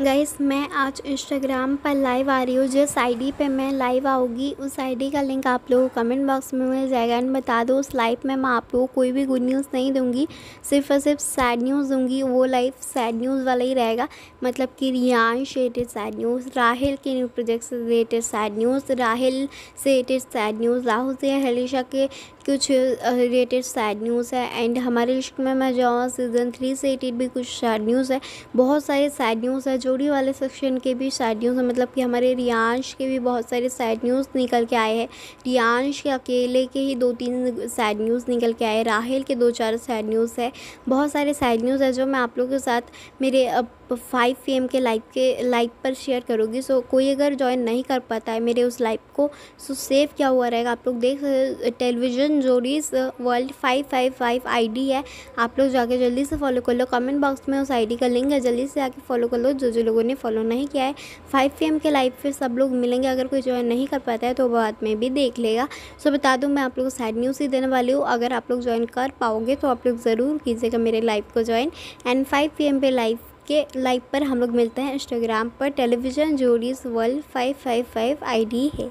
Guys मैं आज Instagram पर लाइव आ रही हूँ। जिस आईडी पे मैं लाइव आऊँगी, उस आईडी का लिंक आप लोगों को कमेंट बॉक्स में मिल जाएगा। एंड बता दो, उस लाइव में मैं आप लोगों को कोई भी गुड न्यूज़ नहीं दूँगी। सिर्फ़ और सिर्फ़ सैड न्यूज़ दूँगी। वो लाइव सैड न्यूज़ वाला ही रहेगा। मतलब कि Riyansh related sad news Rahil के न्यू प्रोजेक्ट से रिलेटेड सैड न्यूज़ राहिल से रिलेटेड सैड न्यूज़ राहुल से हलीशा के कुछ रिलेटेड सैड न्यूज़ है। एंड हमारे लिस्ट में मैं जाऊँ सीज़न थ्री से रिलेटेड भी कुछ सैड न्यूज़ है। बहुत सारे सैड न्यूज़ है जोड़ी वाले सेक्शन के भी सैड न्यूज़ मतलब कि हमारे रियांश के भी बहुत सारे सैड न्यूज़ निकल के आए हैं। रियांश के अकेले के ही दो तीन सैड न्यूज़ निकल के आए राहल के दो चार सैड न्यूज़ है। बहुत सारे सैड न्यूज़ है जो मैं आप लोगों के साथ मेरे फाइव पी के लाइव के लाइव पर शेयर करूँगी। सो कोई अगर ज्वाइन नहीं कर पाता है मेरे उस लाइव को सो सेव क्या हुआ रहेगा? आप लोग देख television जोड़ीज world five five five I है। आप लोग जाके जल्दी से फॉलो कर लो। कमेंट बॉक्स में उस आईडी का लिंक है। जल्दी से आके फॉलो कर लो। जो जो लोगों ने फॉलो नहीं किया है। फाइव पी के लाइव पे सब लोग मिलेंगे। अगर कोई ज्वाइन नहीं कर पाता है तो बाद में भी देख लेगा। सो बता दूँ, मैं आप लोग को सैड न्यूज़ ही देने वाली हूँ। अगर आप लोग ज्वाइन कर पाओगे तो आप लोग ज़रूर कीजिएगा मेरे लाइव को ज्वाइन एंड फाइव पी पे लाइव के लाइव पर हम लोग मिलते हैं। इंस्टाग्राम पर television jodis world five five five I है।